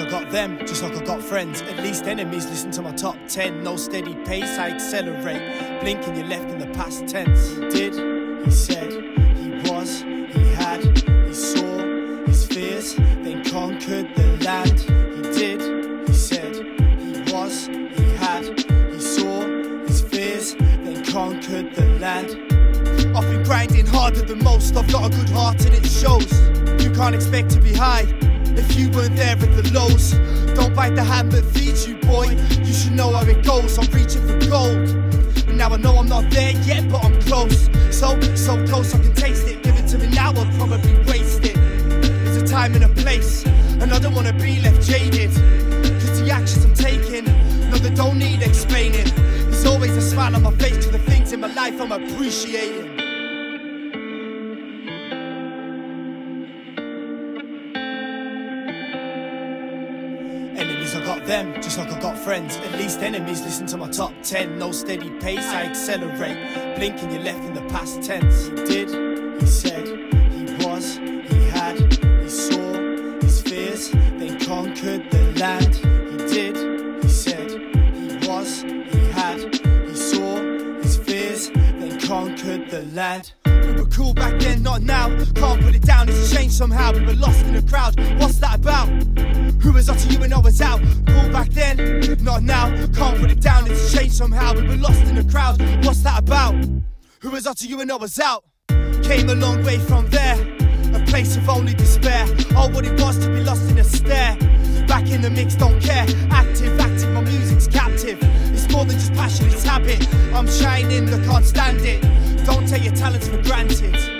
I got them, just like I got friends. At least enemies listen to my top 10. No steady pace, I accelerate. Blinking, you're left in the past tense. He did, he said, he was, he had, he saw his fears, then conquered the land. He did, he said, he was, he had, he saw his fears, then conquered the land. I've been grinding harder than most, I've got a good heart and it shows. You can't expect to be high if you weren't there at the lows. Don't bite the hand that feeds you, boy. You should know how it goes. I'm reaching for gold. And now I know I'm not there yet, but I'm close. So, so close I can taste it. Give it to me now, I'll probably waste it. There's a time and a place, and I don't wanna be left jaded. Cause the actions I'm taking, no, they don't need explaining. There's always a smile on my face to the things in my life I'm appreciating. I got them, just like I got friends. At least enemies listen to my top 10. No steady pace, I accelerate. Blinking, you're left in the past tense. He did, he said, he was, he had, he saw his fears, then conquered the land. He did, he said, he was, he had, he saw his fears, then conquered the land. We were cool back then, not now. Can't put it down, somehow. We were lost in the crowd. What's that about? Who was up to you and I was out? Cool back then, not now. Can't put it down, it's changed somehow. We were lost in the crowd. What's that about? Who was up to you and I was out? Came a long way from there. A place of only despair. Oh, what it was to be lost in a stare. Back in the mix, don't care. Active, active, my music's captive. It's more than just passion, it's habit. I'm shining, I can't stand it. Don't take your talents for granted.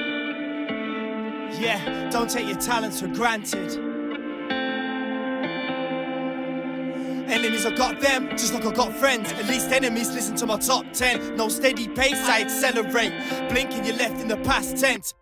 Yeah, don't take your talents for granted. Enemies, I got them, just like I got friends. At least enemies listen to my top 10. No steady pace, I accelerate. Blinking, you're left in the past tense.